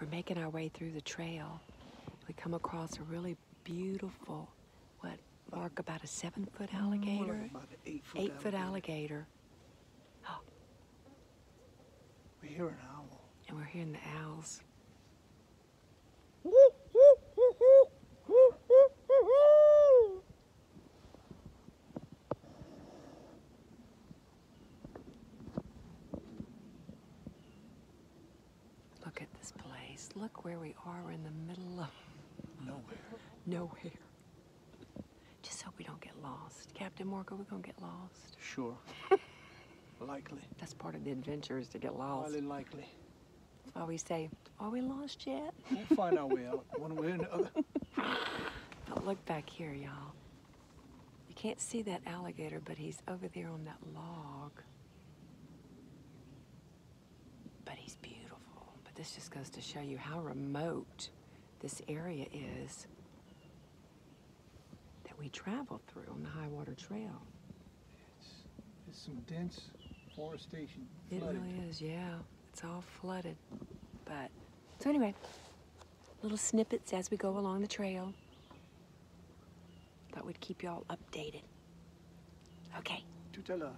we're making our way through the trail. We come across a really beautiful, what, Mark, about a seven foot alligator? Like about an eight foot Eight foot alligator. Oh, We hear an owl. and we're hearing the owls. Look at this place. Look where we are. We're in the middle of Nowhere. nowhere. Just hope we don't get lost. Captain Morgan, we're gonna get lost. Sure. likely. That's part of the adventure is to get lost. Highly likely. That's why we say, are we lost yet? We'll find our way out one way or another. But look back here, y'all. You can't see that alligator, but he's over there on that log. But he's beautiful. But this just goes to show you how remote this area is that we travel through on the high water trail. It's, it's some dense forestation. It flooded. really is, yeah. It's all flooded. But, so anyway, little snippets as we go along the trail. Thought we'd keep y'all updated. Okay. Tutela.